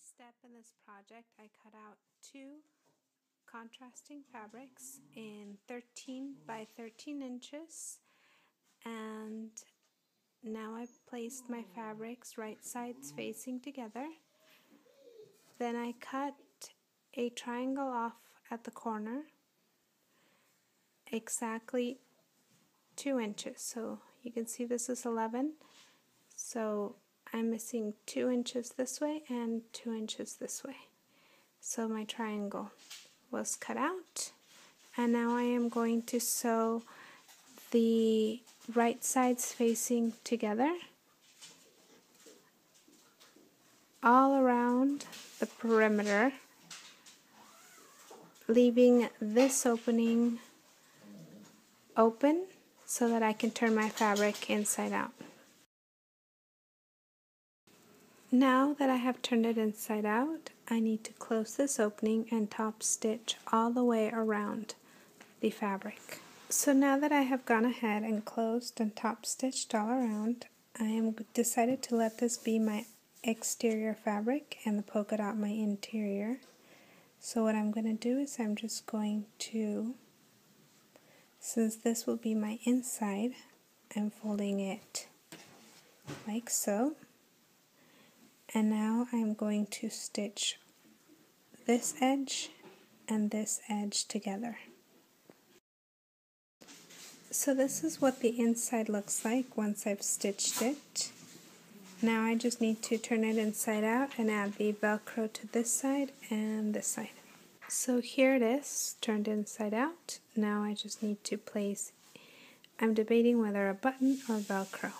step in this project, I cut out two contrasting fabrics in 13 by 13 inches and now I've placed my fabrics right sides facing together. Then I cut a triangle off at the corner exactly 2 inches. So you can see this is 11. So I'm missing 2 inches this way and 2 inches this way. So my triangle was cut out. And now I am going to sew the right sides facing together all around the perimeter leaving this opening open so that I can turn my fabric inside out. Now that I have turned it inside out, I need to close this opening and top stitch all the way around the fabric. So now that I have gone ahead and closed and top stitched all around, I am decided to let this be my exterior fabric and the polka dot my interior. So what I'm going to do is I'm just going to, since this will be my inside, I'm folding it like so and now I'm going to stitch this edge and this edge together. So this is what the inside looks like once I've stitched it. Now I just need to turn it inside out and add the velcro to this side and this side. So here it is, turned inside out. Now I just need to place, I'm debating whether a button or velcro.